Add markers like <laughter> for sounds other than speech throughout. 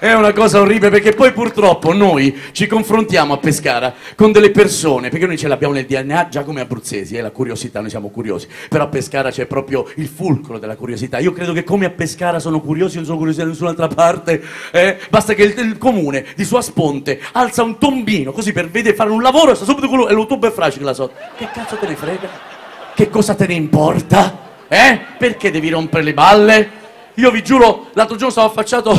È una cosa orribile perché poi purtroppo noi ci confrontiamo a Pescara con delle persone, perché noi ce l'abbiamo nel DNA già come abruzzesi, è la curiosità, noi siamo curiosi, però a Pescara c'è proprio il fulcro della curiosità. Io credo che come a Pescara sono curiosi, non sono curiosi da nessun'altra parte, eh? basta che il, il comune di sua sponte alza un tombino così per vedere fare un lavoro, sta subito quello e è fragile là sotto. Che cazzo te ne frega? Che cosa te ne importa? Eh? Perché devi rompere le balle? Io vi giuro, l'altro giorno stavo affacciato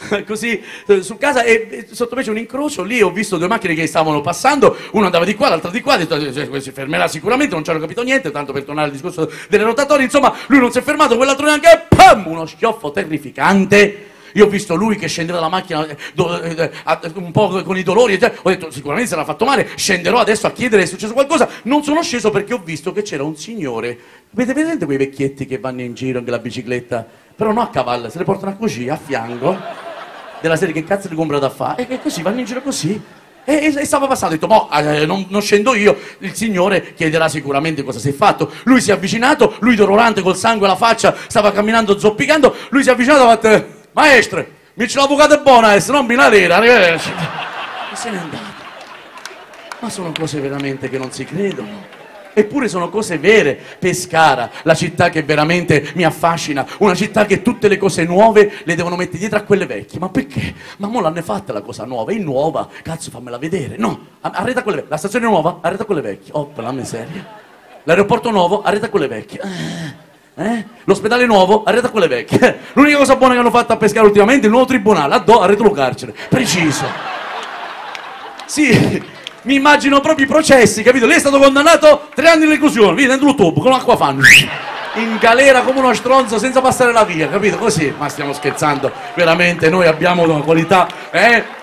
<laughs> così eh, su casa e, sotto c'è un incrocio, lì ho visto due macchine che stavano passando, una andava di qua, l'altra di qua, detto eh, si fermerà sicuramente, non hanno capito niente, tanto per tornare al discorso delle rotatorie, insomma lui non si è fermato, quell'altro neanche, pam, uno schioffo terrificante. Io ho visto lui che scendeva dalla macchina eh, eh, eh, un po' con i dolori, ho detto sicuramente l'ha fatto male, scenderò adesso a chiedere se è successo qualcosa. Non sono sceso perché ho visto che c'era un signore. Vedete, vedete quei vecchietti che vanno in giro con la bicicletta? Però non a cavallo, se le portano così, a fianco della serie che cazzo li compra da fare? E così vanno in giro così. E, e, stava passando, ho detto, mo, eh, non, non, scendo io, il signore chiederà sicuramente cosa si è fatto. Lui si è avvicinato, lui dolorante col sangue alla faccia, stava camminando zoppicando, lui si è avvicinato e ha detto, maestro, mi c'è l'avvocato buona, eh, se non mi la nera, arrivederci. E se n'è andato. Ma sono cose veramente che non si credono. Eppure sono cose vere. Pescara, la città che veramente mi affascina, una città che tutte le cose nuove le devono mettere dietro a quelle vecchie. Ma perché? Ma mo l'hanno fatta la cosa nuova, è nuova, cazzo fammela vedere. No, arreta quelle vecchie. La stazione nuova, arreta quelle vecchie. Oh, per la miseria. L'aeroporto nuovo, arreta quelle vecchie. Eh? Eh? L'ospedale nuovo, arreta quelle vecchie. <laughs> L'unica cosa buona che hanno fatto a Pescara ultimamente è il nuovo tribunale. Addo, arreto lo carcere. Preciso. Sì, mi immagino proprio i processi, capito? Lei è stato condannato a tre anni di reclusione, viene dentro il tubo, con l'acqua fanno. In galera come uno stronzo senza passare la via, capito? Così, ma stiamo scherzando, veramente noi abbiamo una qualità, eh?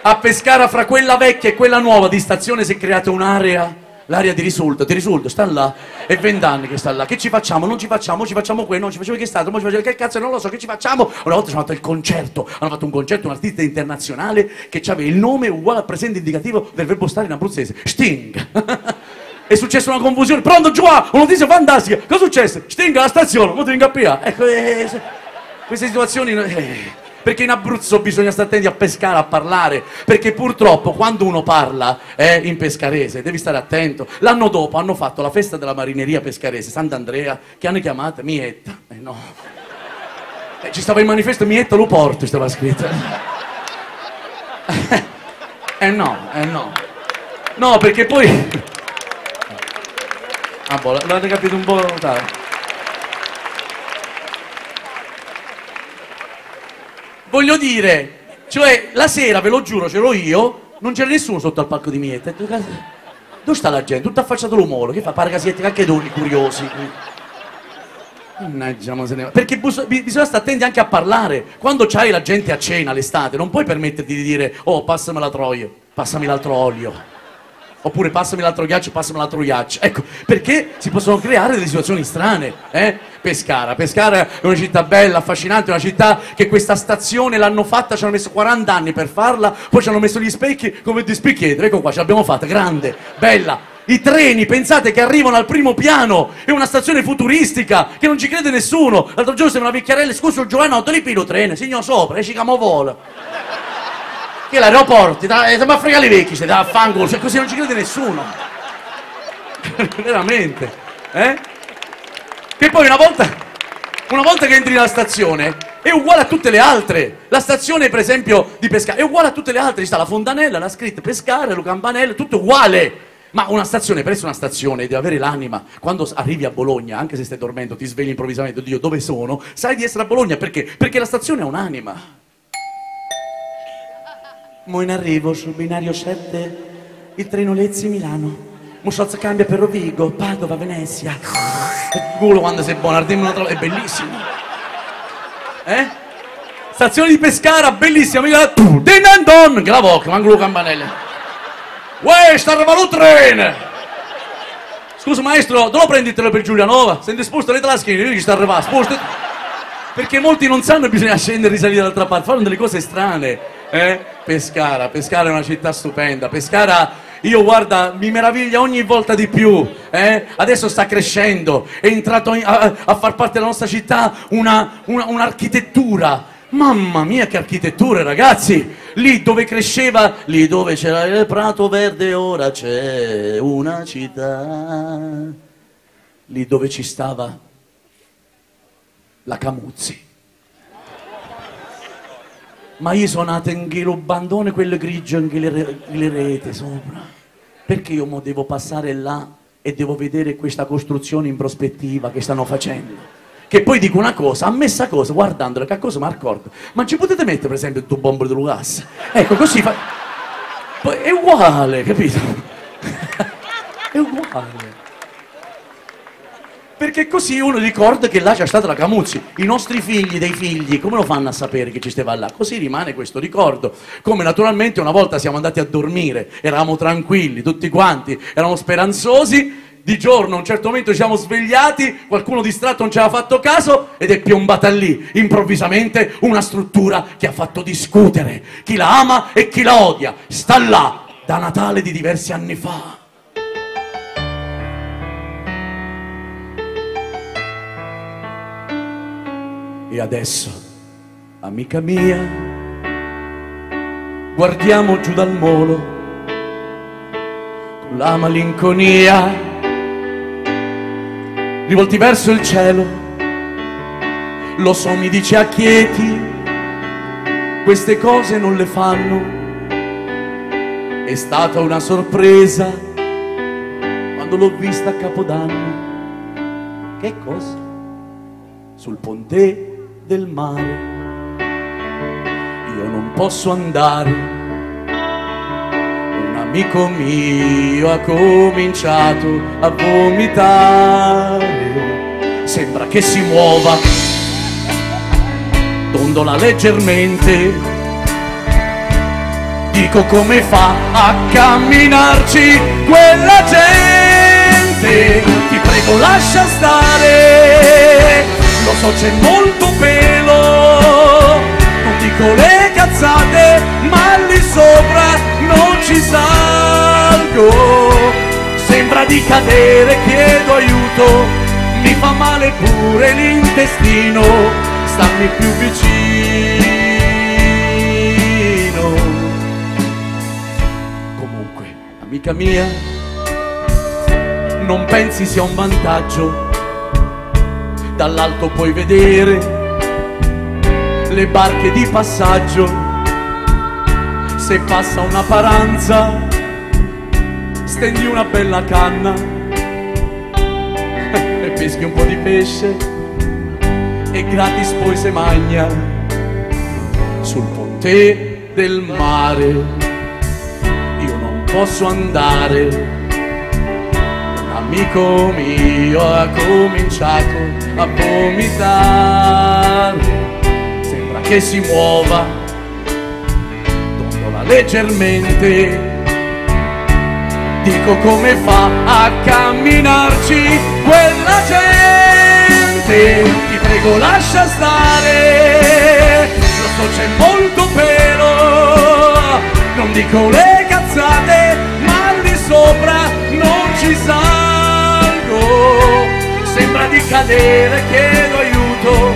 A Pescara fra quella vecchia e quella nuova di stazione si è creata un'area l'area di risulta, ti risulta, sta là, è vent'anni che sta là, che ci facciamo? Non ci facciamo, ci facciamo quello, non ci facciamo che stato, non ci facciamo che cazzo, non lo so, che ci facciamo? Una volta ci hanno fatto il concerto, hanno fatto un concerto, un artista internazionale che aveva il nome uguale al presente indicativo del verbo stare in abruzzese, Sting. <laughs> è successa una confusione, pronto Giovanni, una notizia fantastica, cosa è successo? Sting alla stazione, mo ti rincappia. Ecco, eh, queste situazioni... Eh perché in Abruzzo bisogna stare attenti a pescare, a parlare, perché purtroppo quando uno parla eh, in pescarese devi stare attento. L'anno dopo hanno fatto la festa della marineria pescarese, Sant'Andrea, che hanno chiamato Mietta. Eh no. Eh, ci stava il manifesto Mietta lo porto, stava scritto. <laughs> eh no, eh no. No, perché poi... Ah, boh, l'avete capito un po'? Dai. Voglio dire, cioè la sera, ve lo giuro, c'ero io, non c'era nessuno sotto al palco di Miete. Dove sta la gente? Tutto affacciato l'umore, che fa? Pare che siete anche doni curiosi. Mannaggia, perché bisogna stare attenti anche a parlare. Quando c'hai la gente a cena l'estate, non puoi permetterti di dire, oh, passami la troia, passami l'altro olio. Oppure passami l'altro ghiaccio, passami l'altro ghiaccio. Ecco, perché si possono creare delle situazioni strane, eh? Pescara. Pescara è una città bella, affascinante, una città che questa stazione l'hanno fatta, ci hanno messo 40 anni per farla, poi ci hanno messo gli specchi come di spicchietto. Ecco qua, ce l'abbiamo fatta, grande, bella. I treni, pensate che arrivano al primo piano, è una stazione futuristica, che non ci crede nessuno. L'altro giorno sembra una vecchiarella, scusa Giovanni, non te li pilo treno, signor sopra, esci camo vola. Che l'aeroporto, eh, ma frega i vecchi, se da fango, cioè così non ci crede nessuno. <laughs> Veramente, eh? Che poi una volta, una volta che entri nella stazione è uguale a tutte le altre. La stazione, per esempio, di Pescara è uguale a tutte le altre. Ci sta la fontanella, la scritta Pescara, lo campanello, tutto uguale. Ma una stazione, per essere una stazione, deve avere l'anima. Quando arrivi a Bologna, anche se stai dormendo, ti svegli improvvisamente, Dio, dove sono? Sai di essere a Bologna perché? Perché la stazione ha un'anima. Mo in arrivo sul binario 7, il treno Lezzi-Milano. Musciozza cambia per Rovigo, Padova, Venezia. Il culo quando sei buono, ardemmo è bellissimo. Eh? Stazione di Pescara, bellissima, mica Denandon, che la vocca, manco lo campanello. Uè, sta arrivando il treno! Scusa maestro, dove prendi il treno per Giulianova? Sei disposto, la schiena, io gli sta arrivando, sposta. Perché molti non sanno che bisogna scendere e risalire dall'altra parte, fanno delle cose strane. Eh? Pescara, Pescara è una città stupenda, Pescara io guarda, mi meraviglia ogni volta di più. Eh? Adesso sta crescendo, è entrato in, a, a, far parte della nostra città una, una, un'architettura Mamma mia che architetture ragazzi! Lì dove cresceva, lì dove c'era il prato verde ora c'è una città. Lì dove ci stava la Camuzzi. Ma io sono nato in lo bandone quello grigio in le, le rete sopra. Perché io mo devo passare là e devo vedere questa costruzione in prospettiva che stanno facendo? Che poi dico una cosa, a me sta cosa, guardandola, che cosa mi accorgo. Ma ci potete mettere per esempio il tuo bombo di gas? Ecco, così fa... È uguale, capito? <laughs> è uguale. Perché così uno ricorda che là c'è stata la Camuzzi. I nostri figli dei figli, come lo fanno a sapere che ci stava là? Così rimane questo ricordo. Come naturalmente una volta siamo andati a dormire, eravamo tranquilli, tutti quanti, eravamo speranzosi, di giorno a un certo momento ci siamo svegliati, qualcuno distratto non ci aveva fatto caso ed è piombata lì improvvisamente una struttura che ha fatto discutere chi la ama e chi la odia. Sta là da Natale di diversi anni fa. E adesso, amica mia, guardiamo giù dal molo con la malinconia rivolti verso il cielo. Lo so, mi dice acchieti, queste cose non le fanno. È stata una sorpresa quando l'ho vista a Capodanno. Che cosa? Sul ponte del mare. Io non posso andare amico mio ha cominciato a vomitare. Sembra che si muova, dondola leggermente. Dico come fa a camminarci quella gente. Ti prego lascia stare, lo so c'è molto pelo. Non dico le cazzate, ma lì sopra non ci salgo, sembra di cadere, chiedo aiuto, mi fa male pure l'intestino, stammi più vicino. Comunque, amica mia, non pensi sia un vantaggio, dall'alto puoi vedere le barche di passaggio se passa una paranza, stendi una bella canna <laughs> e peschi un po' di pesce e gratis poi se magna sul ponte del mare. Io non posso andare, amico mio ha cominciato a vomitare, sembra che si muova leggermente. Dico come fa a camminarci quella gente. Ti prego lascia stare, lo so c'è molto pelo. Non dico le cazzate, Sembra di cadere, chiedo aiuto,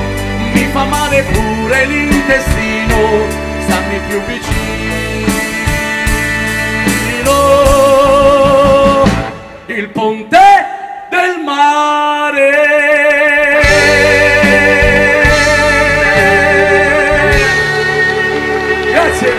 mi fa male pure l'intestino, stammi più vicino. il ponte del mare. Grazie.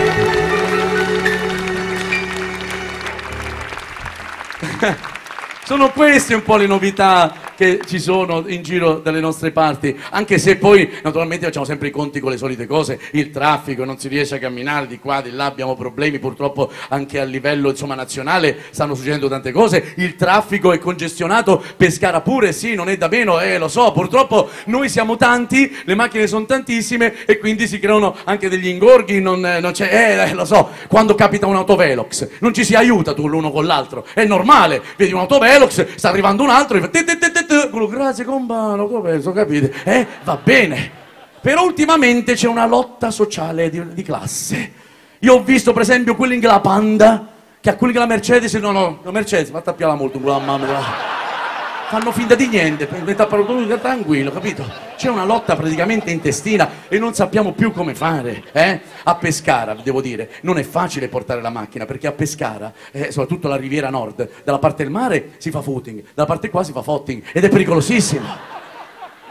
Sono queste un po' le novità che ci sono in giro dalle nostre parti, anche se poi naturalmente facciamo sempre i conti con le solite cose, il traffico, non si riesce a camminare di qua, di là, abbiamo problemi, purtroppo anche a livello insomma, nazionale stanno succedendo tante cose, il traffico è congestionato, Pescara pure, sì, non è da meno, eh, lo so, purtroppo noi siamo tanti, le macchine sono tantissime e quindi si creano anche degli ingorghi, non, non c'è, eh, lo so, quando capita un autovelox, non ci si aiuta tu l'uno con l'altro, è normale, vedi un autovelox, sta arrivando un altro, e fa quello grazie compagno, ho perso, capite? Eh, va bene. Però ultimamente c'è una lotta sociale di, di classe. Io ho visto per esempio quelli che la Panda, che a quelli che la Mercedes, no no, la Mercedes, fatta piala molto, quella mamma. Fanno finta di niente, tappano tutto tranquillo, capito? C'è una lotta praticamente intestina e non sappiamo più come fare, eh? A Pescara, devo dire, non è facile portare la macchina perché a Pescara, eh, soprattutto la Riviera Nord, dalla parte del mare si fa footing, dalla parte qua si fa fotting ed è pericolosissimo.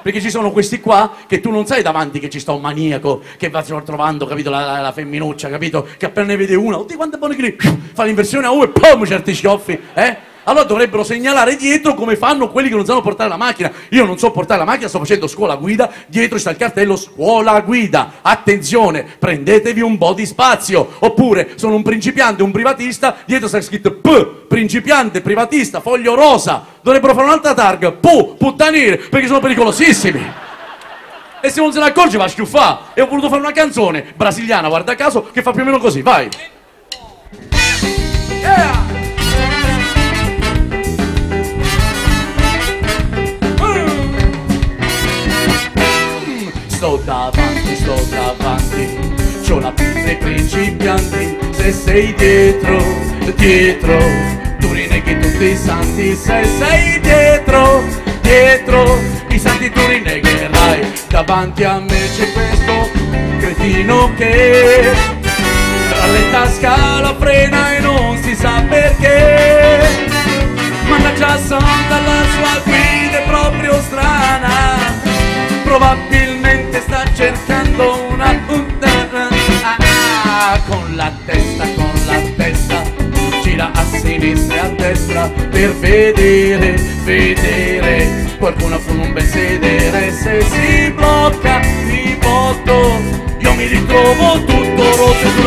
Perché ci sono questi qua che tu non sai davanti che ci sta un maniaco che va trovando, capito, la, la, la femminuccia, capito? Che appena ne vede una, oddio quanto è buono che fa l'inversione a U e pum, certi schioffi, eh? Allora dovrebbero segnalare dietro come fanno quelli che non sanno portare la macchina. Io non so portare la macchina, sto facendo scuola guida, dietro sta il cartello scuola guida. Attenzione, prendetevi un po' di spazio. Oppure sono un principiante, un privatista, dietro sta scritto P, principiante, privatista, foglio rosa. Dovrebbero fare un'altra targa, P, puttanire, perché sono pericolosissimi. E se non se ne accorge va a schiuffare. E ho voluto fare una canzone brasiliana, guarda caso, che fa più o meno così, vai. Yeah! Sto davanti, c'ho la pinta e principianti, se sei dietro, dietro, tu rineghi tutti i santi, se sei dietro, dietro, i santi tu rinegherai, davanti a me c'è questo cretino che rallenta scala, frena e non si sa perché, mannaggia santa la sua guida è proprio strana, probabilmente cercando una puntata ah, con la testa, con la testa gira a sinistra e a destra per vedere, vedere. Qualcuno con un bel sedere se si blocca di botto io mi ritrovo tutto rotto